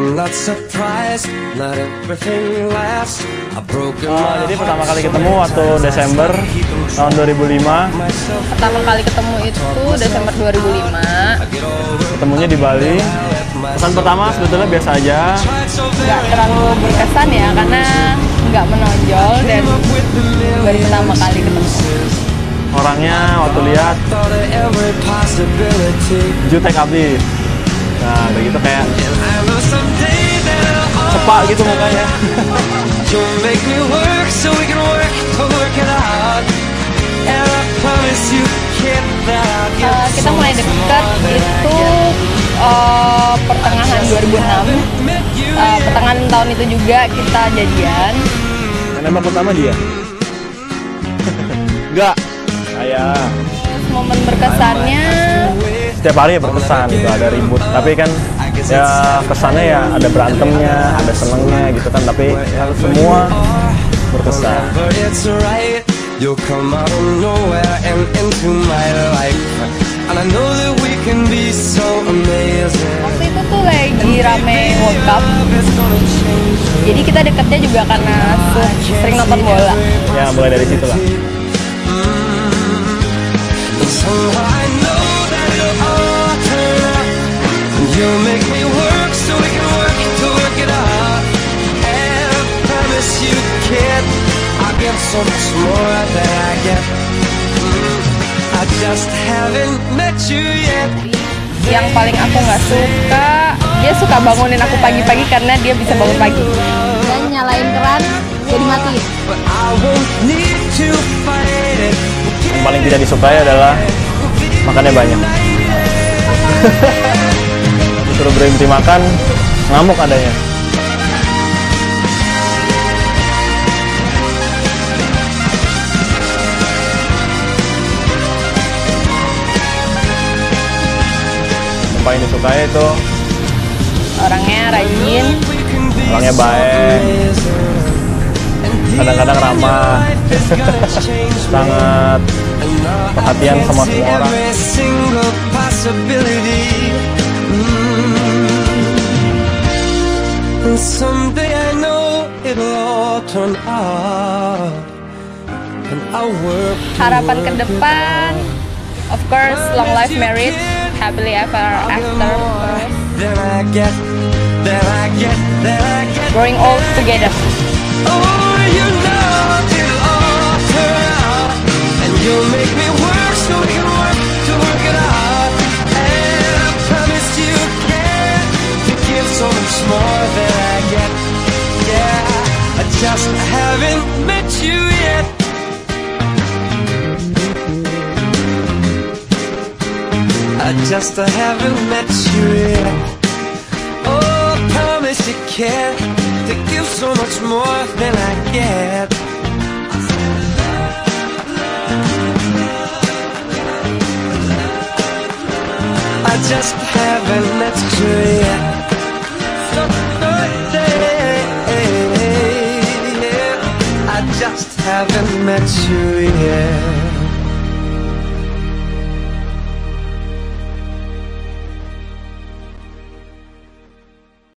I'm not surprised, not everything lasts. A broken Oh, jadi pertama kali ketemu waktu Desember tahun 2005 Pertama kali ketemu itu Desember 2005. ketemunya di Bali. pesan pertama sebetulnya biasa aja. Nggak terlalu berkesan ya karena nggak menonjol dan baru pertama kali ketemu. orangnya waktu lihat. jutek abis nah udah that I'll get Eh, kita mulai dekat itu eh, pertengahan 2006. Eh, pertengahan tahun itu juga kita jadian. yang nembak pertama dia? Enggak. Saya. Momen berkesannya setiap hari ya berkesan gitu ada ribut tapi kan ya kesannya ya ada berantemnya ada senengnya gitu kan tapi semua berkesan. You'll come out of nowhere and into my life. And I know that we can be so amazing. waktu itu tuh lagi rame World Cup. Jadi kita deketnya juga karena se- sering nonton bola. ya mulai dari situ lah you'll make me work so we can work to work it out. And I promise you, kid, I'll get so much more than I get. I just haven't met you yet. Yang paling aku nggak suka, dia suka bangunin aku pagi-pagi karena dia bisa bangun pagi. Dan nyalain keran, jadi mati. But I won't need to fight it. yang paling tidak disukai adalah makannya banyak disuruh berhenti makan ngamuk adanya. Yang paling disukai itu. Orangnya rajin, orangnya baik. Kadang-kadang ramah. Sangat perhatian sama semua orang turn out. And I'll work harapan ke depan, of course, long life marriage, happily ever after, than I get, than I get, than I get. growing old together. Oh, you know it'll all turn out, and you'll make me work so we can work to work it out. And I promise you to give so much more than just haven't met you yet. I just haven't met you yet. Oh, I promise you can to give so much more than I get. I just haven't met you yet. met you, yeah